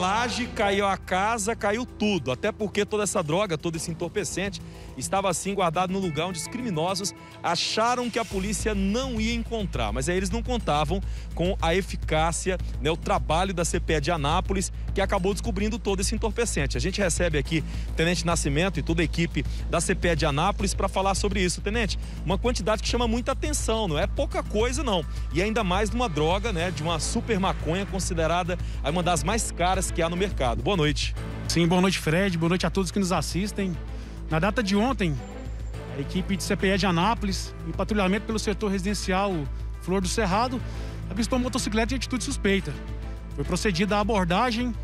Laje caiu a casa, caiu tudo, até porque toda essa droga, todo esse entorpecente estava assim guardado no lugar onde os criminosos acharam que a polícia não ia encontrar, mas aí eles não contavam com a eficácia, né, o trabalho da CPE de Anápolis, que acabou descobrindo todo esse entorpecente. A gente recebe aqui Tenente Nascimento e toda a equipe da CPE de Anápolis para falar sobre isso. Tenente, uma quantidade que chama muita atenção, não é pouca coisa não, e ainda mais de uma droga, né, de uma super maconha considerada uma das mais caras que há no mercado. Boa noite. Sim, boa noite, Fred. Boa noite a todos que nos assistem. Na data de ontem, a equipe de CPE de Anápolis, em patrulhamento pelo setor residencial Flor do Cerrado, avistou motocicleta de atitude suspeita. Foi procedida a abordagem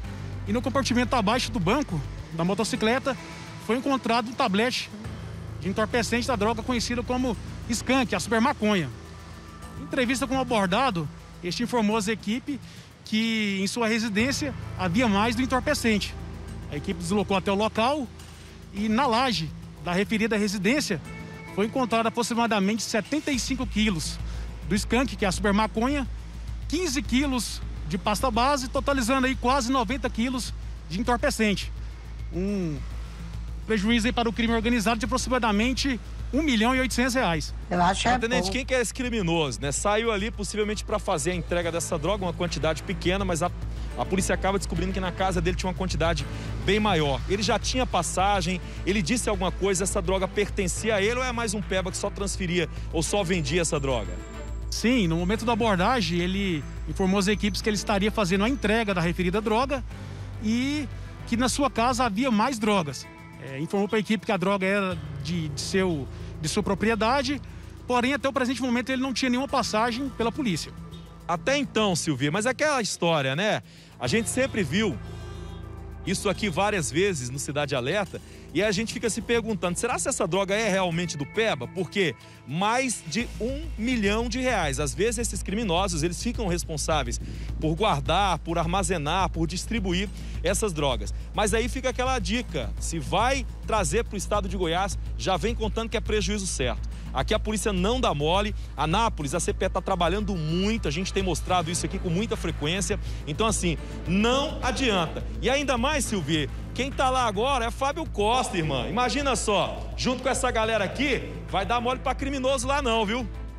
e no compartimento abaixo do banco da motocicleta foi encontrado um tablete de entorpecente da droga conhecida como skunk, a super maconha. Em entrevista com o abordado, este informou às equipes que em sua residência havia mais do entorpecente. A equipe deslocou até o local e na laje da referida residência foi encontrado aproximadamente 75 quilos do skunk, que é a super maconha, 15 quilos de pasta base, totalizando aí quase 90 quilos de entorpecente. Um prejuízo aí para o crime organizado de aproximadamente 1 milhão e 800 reais. Eu acho é Tenente, quem que é esse criminoso, né? Saiu ali possivelmente para fazer a entrega dessa droga, uma quantidade pequena, mas a, a polícia acaba descobrindo que na casa dele tinha uma quantidade bem maior. Ele já tinha passagem, ele disse alguma coisa, essa droga pertencia a ele ou é mais um peba que só transferia ou só vendia essa droga? Sim, no momento da abordagem, ele informou as equipes que ele estaria fazendo a entrega da referida droga e que na sua casa havia mais drogas. É, informou para a equipe que a droga era de, de, seu, de sua propriedade, porém até o presente momento ele não tinha nenhuma passagem pela polícia. Até então, Silvia, mas é aquela história, né? A gente sempre viu isso aqui várias vezes no Cidade Alerta e a gente fica se perguntando: será se essa droga é realmente do Peba? Porque mais de um milhão de reais. Às vezes esses criminosos eles ficam responsáveis por guardar, por armazenar, por distribuir essas drogas. Mas aí fica aquela dica: se vai trazer para o estado de Goiás, já vem contando que é prejuízo certo. Aqui a polícia não dá mole. Anápolis, a CPE está trabalhando muito, a gente tem mostrado isso aqui com muita frequência. Então, assim, não adianta. E ainda mais, Silvia, quem está lá agora é Fábio Costa, irmã. Imagina só, junto com essa galera aqui, vai dar mole para criminoso lá não, viu?